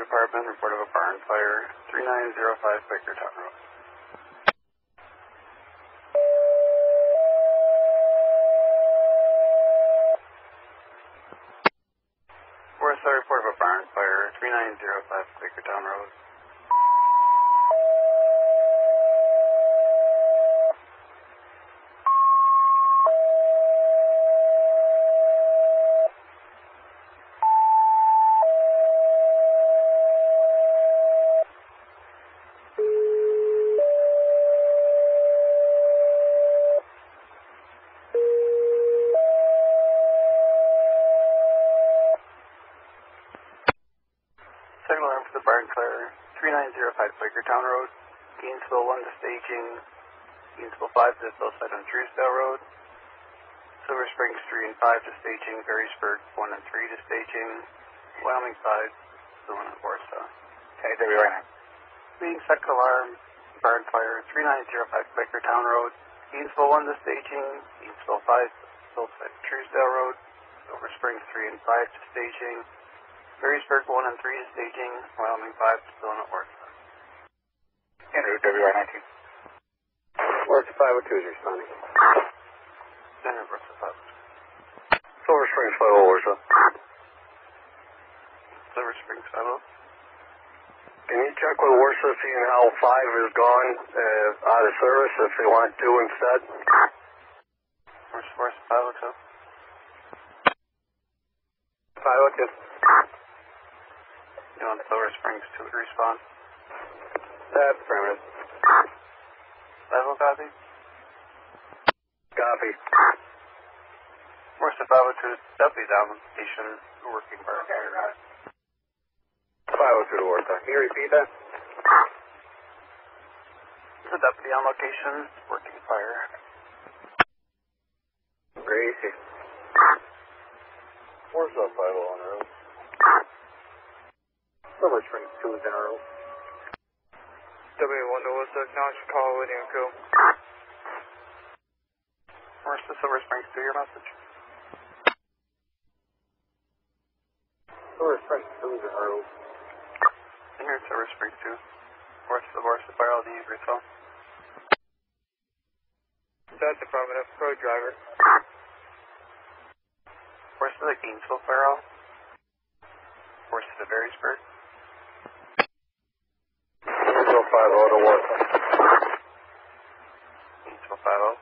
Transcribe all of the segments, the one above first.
Fire Department, report of a barn fire, 3905 Quakertown Road. Forest report of a barn fire, 3905 Quakertown Road. Second alarm for the barn fire, 3905 Quakertown Road, Gainesville 1 to staging, Gainesville 5 to Hillside on Truesdale Road, Silver Springs 3 and 5 to staging, Varysburg 1 and 3 to staging, Wyoming 5, still in Warsaw. Okay, there we are now. Being second alarm, barn fire, 3905 Quakertown Road, Gainesville 1 to staging, Gainesville 5, Hillside Truesdale Road, Silver Springs 3 and 5 to staging, Varysburg 1 and 3 to staging, Wyoming 5 still in Warsaw. En route WR 19. Works 502 is responding. Center Brooks of Silver Springs 50 Warsaw. Silver Springs 50. Can you check with Warsaw seeing how 5 is gone uh, out of service if they want 2 instead? Where's Force 502? 502. You want Silver Springs to respond? That's affirmative. Level copy? Copy. Force 502 deputy down location, working barn fire. 502 to Warsaw. Can you repeat that? The deputy on location, working fire. Gracie. Warsaw 50 on road. Silver Springs 2 is in a row. W1 to Warsaw, acknowledge call, waiting on crew. Where's the Silver Springs to your message? Silver Springs 2 is row. In here, Silver Springs 2. Where's the Force Fire LD result? That's affirmative. Road driver. Where's the Gainesville Fire L? Where's the Varysburg? Gainesville 50 to Warsaw. Gainesville 50.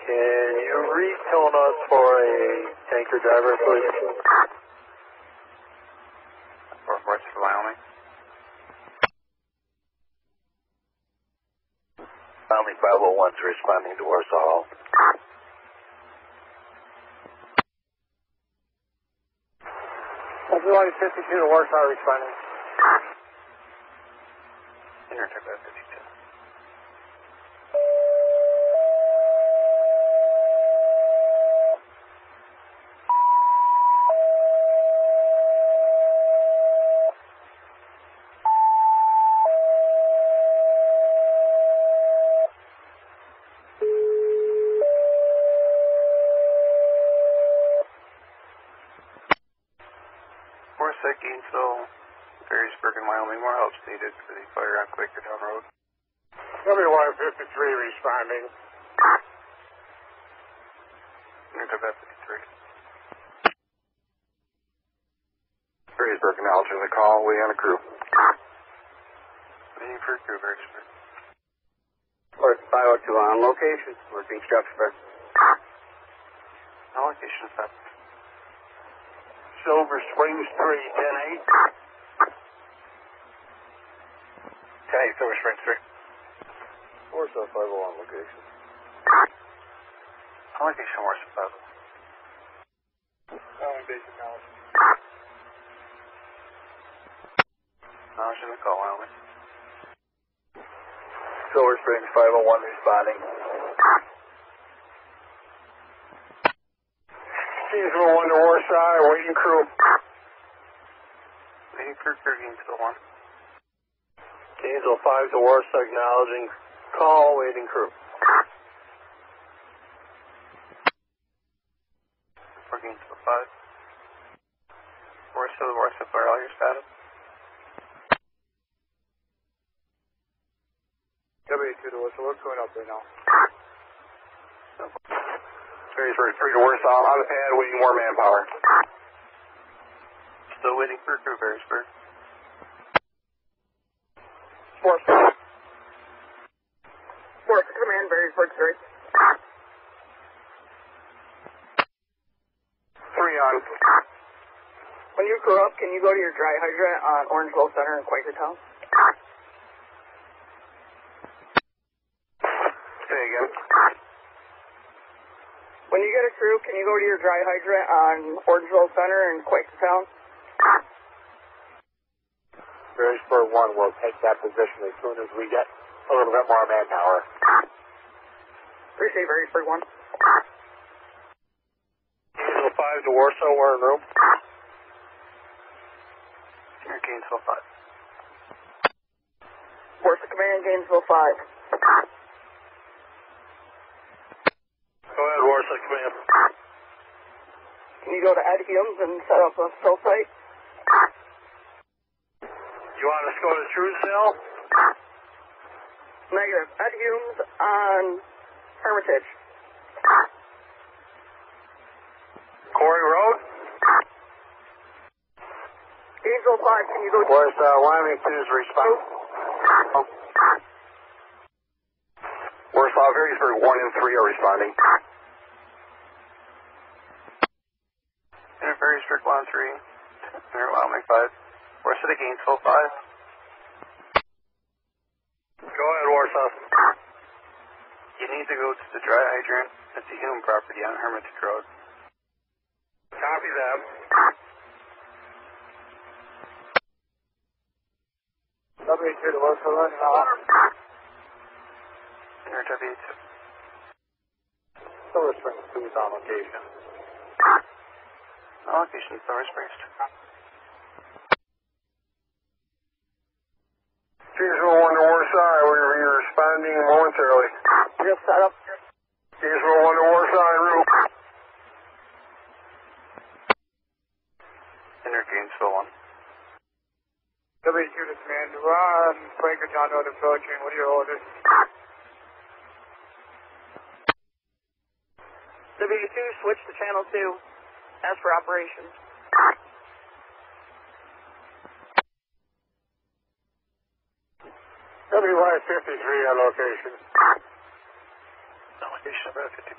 Can you retone us for a tanker driver, please? Or Force for Wyoming? Wyoming 501 is responding to Warsaw. Everyone 52 to Warsaw responding. In here, type 52. Force at Gainesville, Varysburg, and Wyoming. More help needed for the fire on Quaker Quakertown Road. W1 53 responding. In here, type 53. Varysburg acknowledging the call. We on a crew. Waiting for crew, Varysburg. Force 502 on location. Working structure. Allocation set. Silver Springs 3, 10 Okay, Silver Springs 3. Warsaw 501 location. Allocation Force 5. Wyoming base acknowledge. Acknowledging the call, Wyoming. Silver Springs 501 responding. Gainesville 1 to Warsaw, waiting crew. Waiting crew, Gainesville 1. Gainesville 5 to Warsaw, acknowledging call, waiting crew. For Gainesville 5. to Warsaw Flare, all your status. W2 to Warsaw, we're going up right now. Varysburg 3 to Warsaw, on the pad, waiting more manpower. Still waiting for crew, Varysburg. Force. Force Command, Varysburg 3. Three on. When you crew up, can you go to your dry hydrant on Orangeville Center in Quakertown? Say again. When you get a crew, can you go to your dry hydrant on Orangeville Center in Quakertown? Varysburg 1 will take that position as soon as we get a little bit more manpower. Appreciate Varysburg 1. Diesel 5 to Warsaw, we're in room. Here, Gainesville 5. Force Command, Gainesville 5. Go ahead, Warsaw Command. Can you go to Ed Humes and set up a cell site? You want us to go to Truesdale? Negative. Ed Humes on Hermitage. Corey Road? Gainesville 5, can you go to... Was uh, Wyoming 2's response? Warsaw, Varysburg 1 and 3 are responding. Inter Varysburg 1 3. Inter Wyoming 5. Warsaw to Gainesville 5. Go ahead, Warsaw. You need to go to the dry hydrant at the Hume property on Hermitage Road. Copy that. W2 to Warsaw, now. W2. Silver Springs 2 is on location. No location, Silver Springs 2. Gainesville 1 to Warsaw, we're responding momentarily. Just set up. Gainesville 1 to Warsaw en route. Inter Gainesville 1. W2 to Command, we're on Quakertown Road approaching. What are your orders? W2, switch to channel 2. As for operations. WY 53 on location. No location, about 53.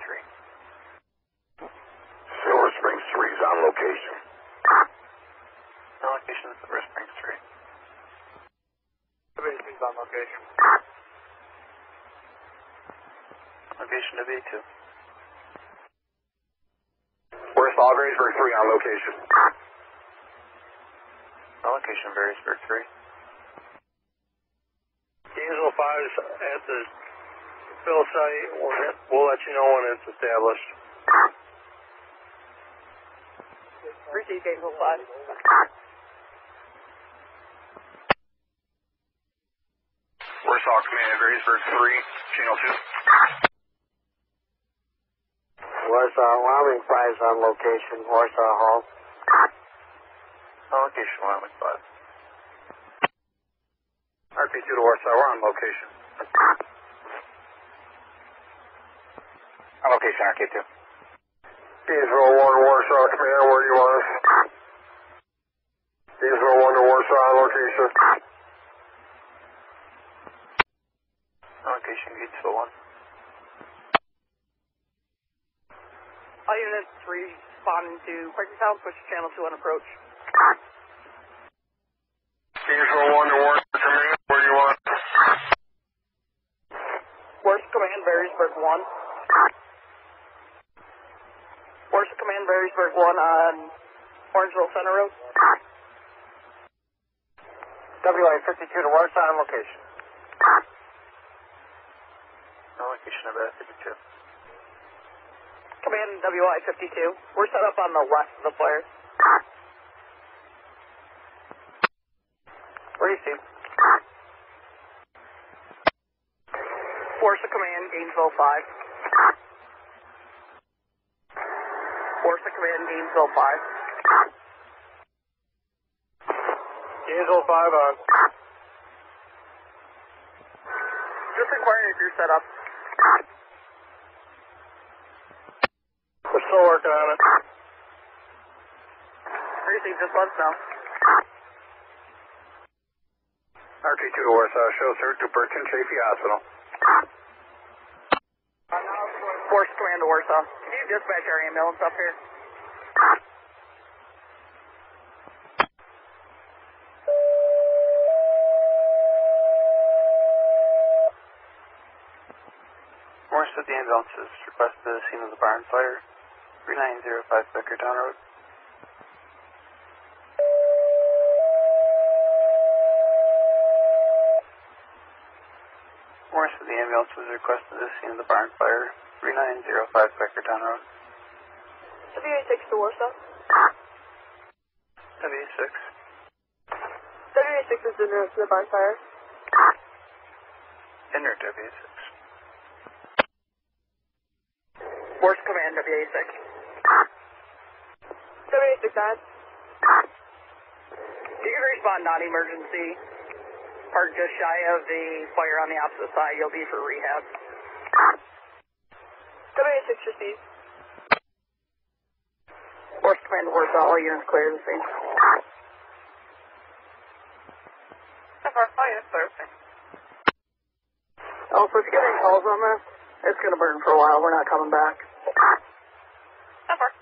Silver Springs 3 is on location. No location, Silver Springs 3. W2 is on location. Location to B2. Warsaw, Varysburg 3 on location. No location, Varysburg 3. Gainesville 5 is at the fill site. We'll, we'll let you know when it's established. Receive Gainesville 5. Warsaw Command, Varysburg 3, Channel 2. Warsaw, Wyoming 5 is on location. Warsaw Hall. Location, Wyoming 5. RP2 to Warsaw, we're on location. On location, RK2. Gainesville 1 to Warsaw Command, where do you want us? Gainesville 1 to Warsaw on location. Location, Gainesville 1. All units responding to Quakertown, switch to channel 2 on approach. Gainesville 1 to Warsaw Command, where do you want us? Worst Command, Varysburg 1. Worst Command, Varysburg 1 on Orangeville Center Road. WA 52 to Warsaw on location. No location, about 52. Command WI 52. We're set up on the west of the flare. Receive. Force of Command, Gainesville 5. Force of Command, Gainesville 5. Gainesville 5 on. Just inquiring if you're set up. We're still working on it. Received, just let us know. RT2 to Warsaw, show sir to Burton Chafee Hospital. Force command to Warsaw. Can you dispatch our ambulance up here? Morris with the ambulance is requested to the scene of the barn fire. 3905 Quakertown Road. Morris of the ambulance was requested to the scene of the barn fire. 3905 Quakertown Road. W6 to Warsaw. W6. WA6 is in route to the barn fire. Inner W6. Force command WA6. WA6. You can respond non-emergency. Park just shy of the fire on the opposite side. You'll be for rehab. WA6 received. Force command to Warsaw. All units clear the scene. FR5, Thursday. Also, if you get calls on this, it's going to burn for a while. We're not coming back. FR.